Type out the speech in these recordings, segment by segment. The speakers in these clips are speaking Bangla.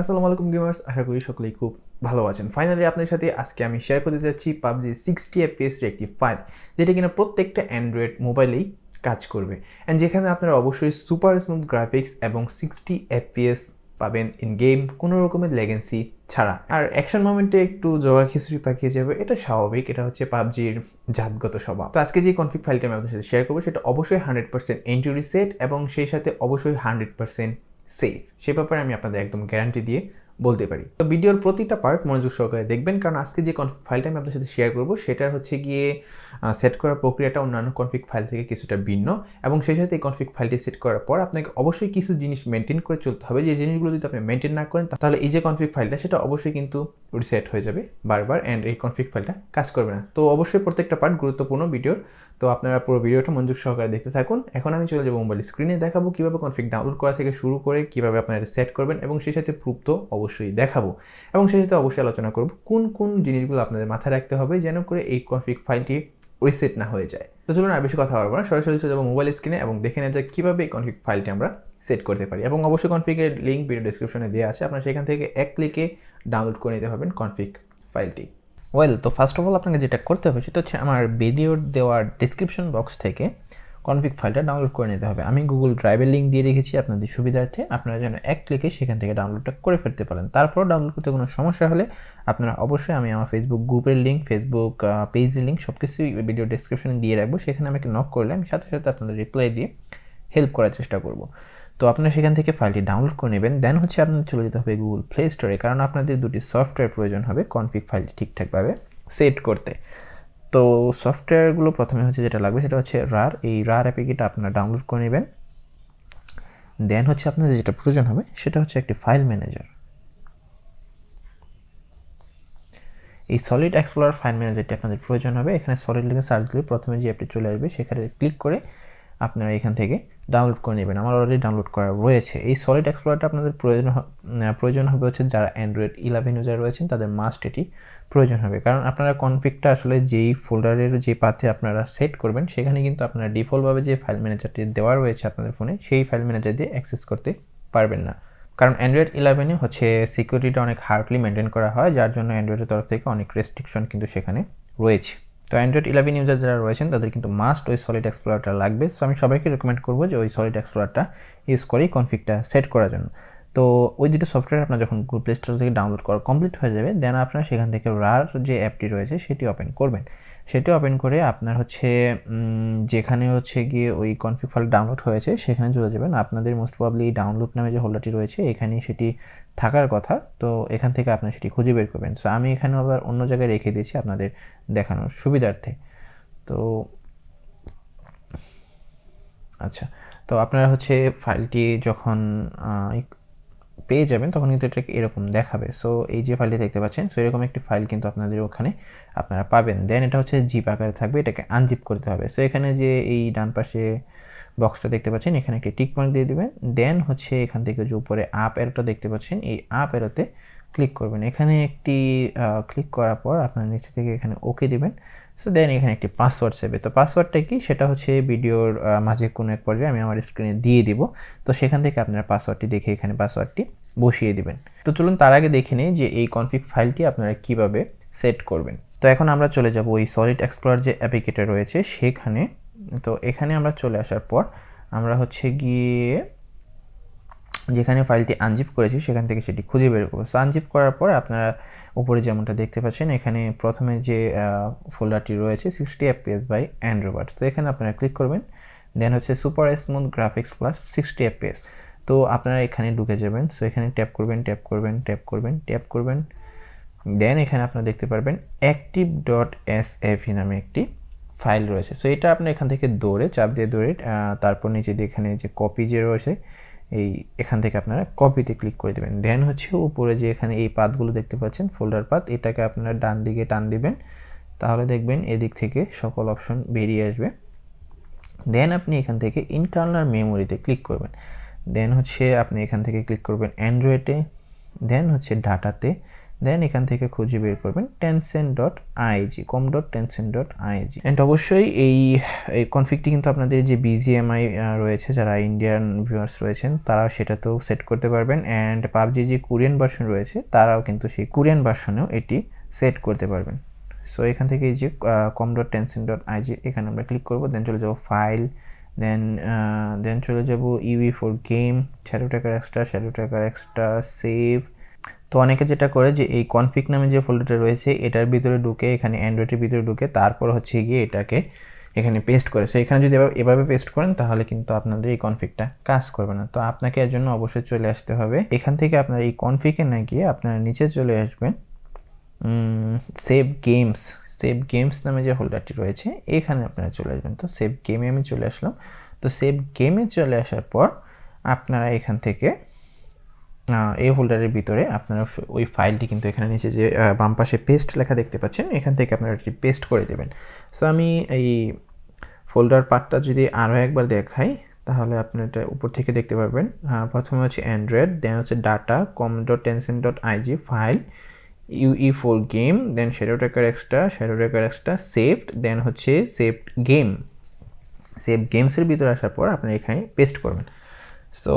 আসসালামু আলাইকুম গেমার্স, আশা করি সকলেই খুব ভালো আছেন। ফাইনালি আপনার সাথে আজকে আমি শেয়ার করতে যাচ্ছি পাবজি সিক্সটি এফপিএস এর একটি ফাইল যেটা কিনা প্রত্যেকটা অ্যান্ড্রয়েড মোবাইলেই কাজ করবে। অ্যান্ড যেখানে আপনারা অবশ্যই সুপার স্মুথ গ্রাফিক্স এবং সিক্সটি এফপিএস পাবেন ইন গেম কোনো রকমের লেগেন্সি ছাড়া। আর অ্যাকশন মোমেন্টে একটু জগা খিচুড়ি পাকিয়ে যাবে, এটা স্বাভাবিক, এটা হচ্ছে পাবজির জাতগত স্বভাব। তো আজকে যে কনফিগ ফাইলটা আমি আপনার সাথে শেয়ার করব, সেটা অবশ্যই হান্ড্রেড পার্সেন্ট এন্ট্রি সেট এবং সেই সাথে অবশ্যই হান্ড্রেড পার্সেন্ট সেফ সে ব্যাপারে আমি আপনাদের একদম গ্যারান্টি দিয়ে বলতে পারি। তো ভিডিওর প্রতিটা পার্ট মনোযোগ সহকারে দেখবেন, কারণ আজকে যে কনফিগ ফাইলটা আমি আপনার সাথে শেয়ার করব, সেটার হচ্ছে গিয়ে সেট করার প্রক্রিয়াটা অন্যান্য কনফিগ ফাইল থেকে কিছুটা ভিন্ন এবং সেই সাথে এই কনফিগ ফাইলটি সেট করার পর আপনাকে অবশ্যই কিছু জিনিস মেনটেন করে চলতে হবে। যে জিনিসগুলো যদি আপনি মেনটেন না করেন তাহলে এই যে কনফিগ ফাইলটা সেটা অবশ্যই কিন্তু রিসেট হয়ে যাবে বারবার অ্যান্ড এই কনফিগ ফাইলটা কাজ করবে না। তো অবশ্যই প্রত্যেকটা পার্ট গুরুত্বপূর্ণ ভিডিওর। তো আপনারা পুরো ভিডিওটা মনোযোগ সহকারে দেখতে থাকুন। এখন আমি চলে যাব মোবাইল স্ক্রিনে দেখাবো কীভাবে কনফিগ ডাউনলোড করা থেকে শুরু করে কীভাবে আপনারা সেট করবেন এবং সেই সাথে প্রুফ তো অবশ্যই দেখাবো। এবং সাথে অবশ্যই আলোচনা করব কোন কোন জিনিসগুলো আপনাদের মাথায় রাখতে হবে যেন করে এই কনফিগ ফাইলটি রিসেট না হয়ে যায়। তো চলুন আর বেশি কথা বলব না। সরাসরি চলে যাব মোবাইল স্ক্রিনে এবং দেখে নেওয়া যায় কীভাবে এই কনফিগ ফাইলটি আমরা সেট করতে পারি। এবং অবশ্যই কনফিগের লিঙ্ক ভিডিও ডিসক্রিপশনে দেওয়া আছে। আপনারা সেখান থেকে এক ক্লিকে ডাউনলোড করে নিতে হবেন কনফিগ ফাইলটি ওয়েল তো ফার্স্ট অফ অল আপনাকে যেটা করতে হবে সেটা হচ্ছে আমার ভিডিওর দেওয়ার ডিসক্রিপশন বক্স থেকে কনফিগ ফাইলটা ডাউনলোড করে নিতে হবে। আমি গুগল ড্রাইভের লিঙ্ক দিয়ে রেখেছি আপনাদের সুবিধার্থে। আপনারা যেন এক ক্লিকে সেখান থেকে ডাউনলোডটা করে ফেলতে পারেন। তারপরও ডাউনলোড করতে কোনো সমস্যা হলে আপনারা অবশ্যই আমি আমার ফেসবুক গ্রুপের লিঙ্ক ফেসবুক পেজের লিঙ্ক সব কিছুই ভিডিও ডিসক্রিপশনে দিয়ে রাখব। সেখানে আমাকে নক করলে আমি সাথে সাথে আপনাদের রিপ্লাই দিয়ে হেল্প করার চেষ্টা করব। তো আপনারা সেখান থেকে ফাইলটি ডাউনলোড করে নেবেন। দেন হচ্ছে আপনাদের চলে যেতে হবে গুগল প্লে স্টোরে কারণ আপনাদের দুটি সফটওয়্যার প্রয়োজন হবে কনফিক ফাইলটি ঠিকঠাকভাবে সেট করতে। তো সফটওয়্যারগুলো প্রথমে হচ্ছে যেটা লাগবে সেটা হচ্ছে রার এই রার অ্যাপিকিটা আপনারা ডাউনলোড করে নেবেন। দেন হচ্ছে আপনাদের যেটা প্রয়োজন হবে সেটা হচ্ছে একটি ফাইল ম্যানেজার এই সলিড এক্সপ্লোরার ফাইল ম্যানেজারটি আপনাদের প্রয়োজন হবে। এখানে সলিড লিখে সার্চ দিলে প্রথমে যে অ্যাপটি চলে আসবে সেখানে ক্লিক করে আপনারা এখান থেকে ডাউনলোড করে নেবেন। আমার অলরেডি ডাউনলোড করা রয়েছে। এই সলিড এক্সপ্লোরারটা আপনাদের প্রয়োজন প্রয়োজন হবে হচ্ছে যারা অ্যান্ড্রয়েড ইলেভেন ইউজার রয়েছেন, তাদের মাস্ট এটি প্রয়োজন হবে। কারণ আপনারা কনফিগটা আসলে যেই ফোল্ডারের যে পাথে আপনারা সেট করবেন, সেখানে কিন্তু আপনারা ডিফল্টভাবে যে ফাইল ম্যানেজারটি দেওয়া রয়েছে আপনাদের ফোনে সেই ফাইল ম্যানেজার দিয়ে অ্যাক্সেস করতে পারবেন না। কারণ অ্যান্ড্রয়েড ইলেভেনে হচ্ছে সিকিউরিটিটা অনেক হার্ডলি মেনটেন করা হয়, যার জন্য অ্যান্ড্রয়েডের তরফ থেকে অনেক রেস্ট্রিকশন কিন্তু সেখানে রয়েছে। তো অ্যান্ড্রয়েড ইলেভেন ইউজার যারা রয়েছেন, তাদের কিন্তু মাস্ট ওই সলিড এক্সপ্লোরারটা লাগবে। সো আমি সবাইকে রেকমেন্ড করব যে ওই সলিড এক্সপ্লোরারটা ইউজ করেই কনফিগটা সেট করার জন্য। তো ওই দুটো সফটওয়্যার আপনার যখন গুগল প্লে স্টোর থেকে ডাউনলোড করা কমপ্লিট হয়ে যাবে দেন আপনারা সেখান থেকে রার যে অ্যাপটি রয়েছে, সেটি ওপেন করবেন। সেটি ওপেন করে আপনার হচ্ছে যেখানে হচ্ছে গিয়ে ওই কনফিগ ফাইল ডাউনলোড হয়েছে, সেখানে চলে যাবেন। আপনাদের মোস্ট প্রবলি ডাউনলোড নামে যে হোল্ডারটি রয়েছে, এখানেই সেটি থাকার কথা। তো এখান থেকে আপনার সেটি খুঁজে বের করবেন। সো আমি এখানে আবার অন্য জায়গায় রেখে দিয়েছি আপনাদের দেখানোর সুবিধার্থে। তো আচ্ছা তো আপনারা হচ্ছে ফাইলটি যখন পেয়ে যাবেন, তখন কিন্তু এটাকে এরকম দেখাবে। সো এই যে ফাইলটি দেখতে পাচ্ছেন সো এরকম একটি ফাইল কিন্তু আপনাদের ওখানে আপনারা পাবেন। দেন এটা হচ্ছে জিপ আকারে থাকবে, এটাকে আনজিপ করতে হবে। সো এখানে যে এই ডান পাশে বক্সটা দেখতে পাচ্ছেন, এখানে একটি টিক মার্ক দিয়ে দিবেন। দেন হচ্ছে এখান থেকে যে উপরে আপ এরোটা দেখতে পাচ্ছেন, এই আপ এরোতে ক্লিক করবেন। এখানে একটি ক্লিক করার পর আপনার নিচে থেকে এখানে ওকে দিবেন। সো দেন এখানে একটি পাসওয়ার্ড সেবে তো পাসওয়ার্ডটা কি? সেটা হচ্ছে ভিডিওর মাঝে কোনো এক পর্যায়ে আমি আমার স্ক্রিনে দিয়ে দিব। তো সেখান থেকে আপনারা পাসওয়ার্ডটি দেখে এখানে পাসওয়ার্ডটি বসিয়ে দিবেন। তো চলুন তার আগে দেখে নিই যে এই কনফিগ ফাইলটি আপনারা কীভাবে সেট করবেন। তো এখন আমরা চলে যাব ওই সলিড এক্সপ্লোর যে অ্যাপ্লিকেটার রয়েছে, সেখানে। তো এখানে আমরা চলে আসার পর আমরা হচ্ছে গিয়ে যেখানে ফাইলটি আনজিপ করেছি, সেখান থেকে সেটি খুঁজে বের করব। সো আনজিপ করার পর আপনারা উপরে যেমনটা দেখতে পাচ্ছেন, এখানে প্রথমে যে ফোল্ডারটি রয়েছে সিক্সটি এফপিএস বাই অ্যান্ড্রয়েড তো এখানে আপনারা ক্লিক করবেন দেন হচ্ছে super smooth graphics plus sixty FPS তো আপনারা এখানে ঢুকে যাবেন। সো এখানে ট্যাপ করবেন ট্যাপ করবেন ট্যাপ করবেন ট্যাপ করবেন। দেন এখানে আপনারা দেখতে পারবেন অ্যাক্টিভ ডট এস এফ নামে একটি ফাইল রয়েছে। সো এটা আপনি এখান থেকে দৌড়ে, চাপ দিয়ে দৌড়ে তারপর নিচে দিয়ে এখানে যে কপি যে রয়েছে, এই এখান থেকে আপনারা কপিতে ক্লিক করে দেবেন। দেন হচ্ছে উপরে যে এখানে এই পাতগুলো দেখতে পাচ্ছেন ফোল্ডার পাত, এটাকে আপনারা ডান দিকে টান দিবেন। তাহলে দেখবেন এদিক থেকে সকল অপশন বেরিয়ে আসবে। দেন আপনি এখান থেকে ইন্টারনাল মেমোরিতে ক্লিক করবেন। দেন হচ্ছে আপনি এখান থেকে ক্লিক করবেন অ্যান্ড্রয়েডে দেন হচ্ছে ডাটাতে দেন এখান থেকে খুঁজে বের করবেন Tencent dot IG com dot Tencent dot IG and অবশ্যই এই এই কনফিগটি কিন্তু আপনাদের যে বিজিএমআই রয়েছে, যারা ইন্ডিয়ান ভিউয়ার্স রয়েছেন, তারাও সেটাতেও সেট করতে পারবেন। অ্যান্ড পাবজি যে কোরিয়ান ভার্সন রয়েছে, তারাও কিন্তু সেই কোরিয়ান ভার্সনেও এটি সেট করতে পারবেন। সো এখান থেকে এই যে com dot Tencent dot IG এখানে আমরা ক্লিক করব দেন চলে যাব ফাইল দেন দেন চলে যাব UE four game shadow tracker extra shadow tracker extra save তো অনেকে যেটা করে যে এই কনফিক নামে যে ফোল্ডারটা রয়েছে, এটার ভিতরে ঢুকে, এখানে অ্যান্ড্রয়েডের ভিতরে ঢুকে, তারপর হচ্ছে গিয়ে এটাকে এখানে পেস্ট করে। সো এখানে যদি এভাবে পেস্ট করেন, তাহলে কিন্তু আপনাদের এই কনফিকটা কাজ করবে না। তো আপনাকে এর জন্য অবশ্যই চলে আসতে হবে। এখান থেকে আপনার এই কনফিকে না গিয়ে আপনারা নিচে চলে আসবেন সেভ গেমস সেভ গেমস নামে যে হোল্ডারটি রয়েছে, এখানে আপনারা চলে আসবেন। তো সেভ গেমে আমি চলে আসলাম। তো সেভ গেমে চলে আসার পর আপনারা এখান থেকে এই হোল্ডারের ভিতরে আপনারা ওই ফাইলটি কিন্তু এখানে নিচে যে বাম পাশে পেস্ট লেখা দেখতে পাচ্ছেন, এখান থেকে আপনারা এটি পেস্ট করে দেবেন। সো আমি এই ফোল্ডার পার্টটা যদি আরও একবার দেখাই, তাহলে আপনি এটা উপর থেকে দেখতে পারবেন। প্রথমে হচ্ছে অ্যান্ড্রয়েড দেন হচ্ছে data com dot Tencent dot IG file UE four game then shadow tracker extra shadow tracker extra saved then হচ্ছে সেভড গেম সেভ গেমসের ভিতরে আসার পর আপনি এখানে পেস্ট করবেন। সো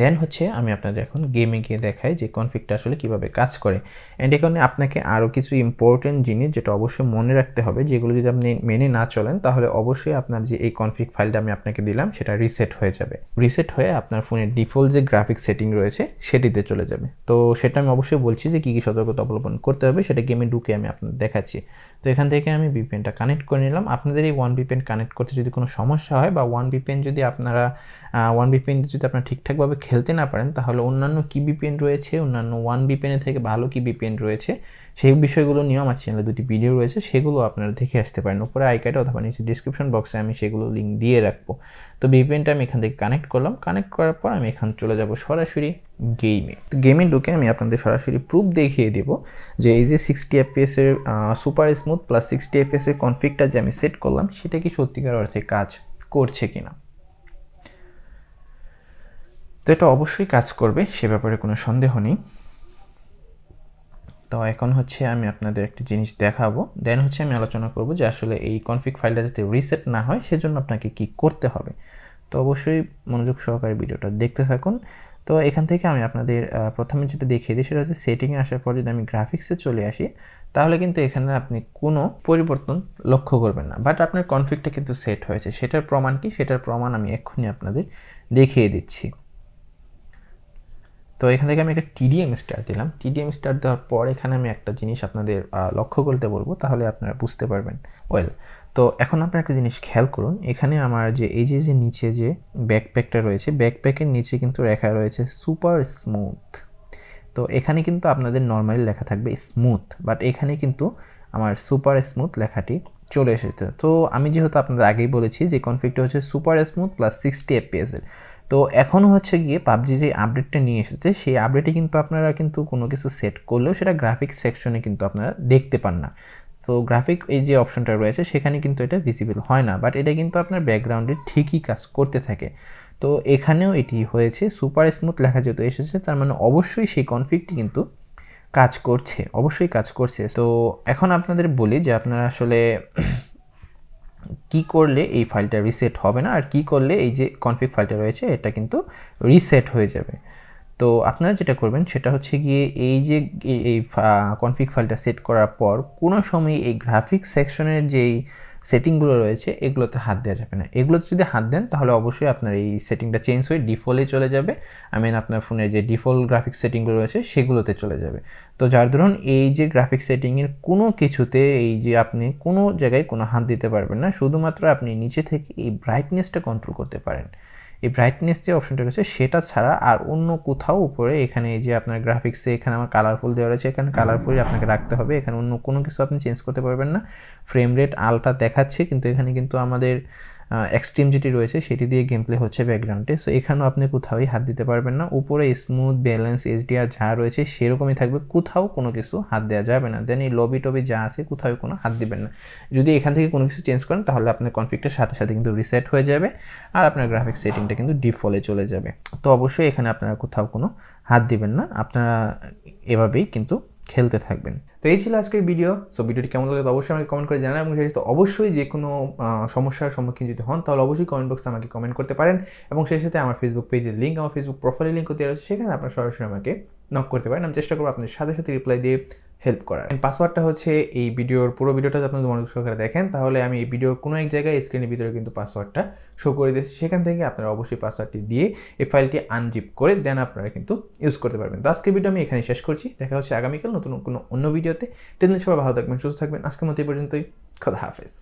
দেন হচ্ছে আমি আপনাদের এখন গেমে গিয়ে দেখাই যে কনফিগটা আসলে কীভাবে কাজ করে। অ্যান্ড এখানে আপনাকে আরও কিছু ইম্পর্টেন্ট জিনিস যেটা অবশ্যই মনে রাখতে হবে, যেগুলো যদি আপনি মেনে না চলেন, তাহলে অবশ্যই আপনার যে এই কনফিগ ফাইলটা আমি আপনাকে দিলাম, সেটা রিসেট হয়ে যাবে। রিসেট হয়ে আপনার ফোনের ডিফল্ট যে গ্রাফিক সেটিং রয়েছে, সেটিতে চলে যাবে। তো সেটা আমি অবশ্যই বলছি যে কী কী সতর্কতা অবলম্বন করতে হবে, সেটা গেমে ঢুকে আমি আপনাদের দেখাচ্ছি। তো এখান থেকে আমি বিপিএনটা কানেক্ট করে নিলাম। আপনাদের এই ওয়ান বিপিএন কানেক্ট করতে যদি কোনো সমস্যা হয় বা ওয়ান বিপিএন যদি আপনারা ওয়ান বিপিএন যদি আপনারা ঠিকঠাকভাবে খেলতে না পারেন, তাহলে অন্যান্য কি বিপিএন রয়েছে, অন্যান্য ওয়ান বিপিএনের থেকে ভালো কি বিপিএন রয়েছে, সেই বিষয়গুলো নিয়ে আমার চ্যানেলে দুটি ভিডিও রয়েছে, সেগুলো আপনারা দেখে আসতে পারেন। উপরে আইকার্ডে অথবা নিচে ডিসক্রিপশন বক্সে আমি সেগুলো লিঙ্ক দিয়ে রাখব। তো বিপিএনটা আমি এখান থেকে কানেক্ট করলাম কানেক্ট করার পর আমি এখান চলে যাব সরাসরি গেমে তো গেমে ঢুকে আমি আপনাদের সরাসরি প্রুফ দেখিয়ে দেব যে এই যে সিক্সটি এফপিএসের সুপার স্মুথ প্লাস সিক্সটি এফপিএসের কনফিগটা যে আমি সেট করলাম, সেটা কি সত্যিকার অর্থে কাজ করছে কিনা। তো এটা অবশ্যই কাজ করবে, সে ব্যাপারে কোনো সন্দেহ নেই। তো এখন হচ্ছে আমি আপনাদের একটি জিনিস দেখাবো, দেন হচ্ছে আমি আলোচনা করব যে আসলে এই কনফিগ ফাইলটা যাতে রিসেট না হয়, সেজন্য আপনাকে কি করতে হবে। তো অবশ্যই মনোযোগ সহকারে ভিডিওটা দেখতে থাকুন। তো এখান থেকে আমি আপনাদের প্রথমে যেটা দেখিয়ে দিই, সেটা হচ্ছে সেটিংয়ে আসার পর যদি আমি গ্রাফিক্সে চলে আসি, তাহলে কিন্তু এখানে আপনি কোনো পরিবর্তন লক্ষ্য করবেন না। বাট আপনার কনফিগটা কিন্তু সেট হয়েছে। সেটার প্রমাণ কি? সেটার প্রমাণ আমি এক্ষুনি আপনাদের দেখিয়ে দিচ্ছি। তো এখান থেকে আমি একটা টিডিএম স্টার দিলাম। টিডিএম স্টার দেওয়ার পর এখানে আমি একটা জিনিস আপনাদের লক্ষ্য করতে বলব, তাহলে আপনারা বুঝতে পারবেন। ওয়েল তো এখন আপনারা একটা জিনিস খেয়াল করুন, এখানে আমার যে, এই যে যে, নিচে যে ব্যাকপ্যাকটা রয়েছে ব্যাকপ্যাকের নিচে কিন্তু লেখা রয়েছে সুপার স্মুথ তো এখানে কিন্তু আপনাদের নর্মালি লেখা থাকবে স্মুথ বাট এখানে কিন্তু আমার সুপার স্মুথ লেখাটি চলে এসেছে। তো আমি যেহেতু আপনাদের আগেই বলেছি যে কনফিগটা হচ্ছে সুপার স্মুথ প্লাস সিক্সটি এফপিএসের তো এখনও হচ্ছে গিয়ে পাবজি যে আপডেটটা নিয়ে এসেছে, সেই আপডেটে কিন্তু আপনারা কিন্তু কোনো কিছু সেট করলেও সেটা গ্রাফিক্স সেকশনে কিন্তু আপনারা দেখতে পান না। তো গ্রাফিক এই যে অপশনটা রয়েছে, সেখানে কিন্তু এটা ভিজিবল হয় না বাট এটা কিন্তু আপনার ব্যাকগ্রাউন্ডে ঠিকই কাজ করতে থাকে। তো এখানেও এটি হয়েছে সুপার স্মুথ লেখা যেহেতু এসেছে, তার মানে অবশ্যই সেই কনফিগটি কিন্তু কাজ করছে, অবশ্যই কাজ করছে। তো এখন আপনাদের বলি যে আপনারা আসলে কি করলে এই ফাইলটা রিসেট হবে না? আর কি করলে এই যে কনফিগ ফাইলটা রয়েছে, এটা কিন্তু রিসেট হয়ে যাবে। তো আপনারা যেটা করবেন সেটা হচ্ছে গিয়ে এই যে এই কনফিগ ফাইলটা সেট করার পর কোনো সময় এই গ্রাফিক্স সেকশনের যেই সেটিংগুলো রয়েছে, এগুলোতে হাত দেওয়া যাবে না। এগুলোতে যদি হাত দেন, তাহলে অবশ্যই আপনার এই সেটিংটা চেঞ্জ হয়ে ডিফল্টে চলে যাবে। আই মিন আপনার ফোনের যে ডিফল্ট গ্রাফিক্স সেটিংগুলো রয়েছে, সেগুলোতে চলে যাবে। তো যার ধরুন এই যে গ্রাফিক্স সেটিংয়ের কোনো কিছুতে এই যে আপনি কোনো জায়গায় কোনো হাত দিতে পারবেন না, শুধুমাত্র আপনি নিচে থেকে এই ব্রাইটনেসটা কন্ট্রোল করতে পারেন। এই ব্রাইটনেস যে অপশনটা রয়েছে সেটা ছাড়া আর অন্য কোথাও উপরে এখানে এই যে আপনার গ্রাফিক্সে এখানে আমার কালারফুল দেওয়া রয়েছে এখানে কালারফুলই আপনাকে রাখতে হবে। এখানে অন্য কোনো কিছু আপনি চেঞ্জ করতে পারবেন না। ফ্রেম রেট আলটা দেখাচ্ছে কিন্তু এখানে কিন্তু আমাদের এক্সট্রিম যেটি রয়েছে সেটি দিয়ে গেম প্লে হচ্ছে ব্যাকগ্রাউন্ডে সো এখানেও আপনি কোথাওই হাত দিতে পারবেন না। উপরে স্মুথ ব্যালেন্স এইচডিআর যা রয়েছে সেরকমই থাকবে। কোথাও কোনো কিছু হাত দেওয়া যাবে না। দেন এই লবি টবি যা আছে কোথাও কোনো হাত দিবেন না। যদি এখান থেকে কোনো কিছু চেঞ্জ করেন, তাহলে আপনার কনফিগটার সাথে সাথে কিন্তু রিসেট হয়ে যাবে আর আপনার গ্রাফিক সেটিংটা কিন্তু ডিফলে চলে যাবে। তো অবশ্যই এখানে আপনারা কোথাও কোনো হাত দিবেন না। আপনারা এভাবেই কিন্তু খেলতে থাকবেন। তো এই ছিল আজকের ভিডিও সো ভিডিওটি কেমন লাগল অবশ্যই আমাকে কমেন্ট করে জানান এবং সেই সাথে অবশ্যই যে কোনো সমস্যার সম্মুখীন যদি হন, তাহলে অবশ্যই কমেন্ট বক্সে আমাকে কমেন্ট করতে পারেন। এবং সেই সাথে আমার ফেসবুক পেজের লিঙ্ক আমার ফেসবুক প্রোফাইলের লিঙ্ক দেওয়া রয়েছে। সেখানে আপনারা সরাসরি আমাকে নক করতে পারেন। আমি চেষ্টা করব আপনাদের সাথে সাথে রিপ্লাই দিয়ে হেল্প করার। পাসওয়ার্ডটা হচ্ছে এই ভিডিওর পুরো ভিডিওটা আপনাদের মনোযোগ সহকারে দেখেন, তাহলে আমি এই ভিডিওর কোনো এক জায়গায় স্ক্রিনের ভিতরে কিন্তু পাসওয়ার্ডটা শো করে দিয়েছি। সেখান থেকে আপনারা অবশ্যই পাসওয়ার্ডটি দিয়ে এই ফাইলটি আনজিপ করে দেন আপনারা কিন্তু ইউজ করতে পারবেন। তো আজকের ভিডিও আমি এখানে শেষ করছি। দেখা হচ্ছে আগামীকাল নতুন কোনো অন্য ভিডিওতে টেন সবাই ভালো থাকবেন, সুস্থ থাকবেন। আজকের মতো এই পর্যন্তই। খোদা হাফেজ।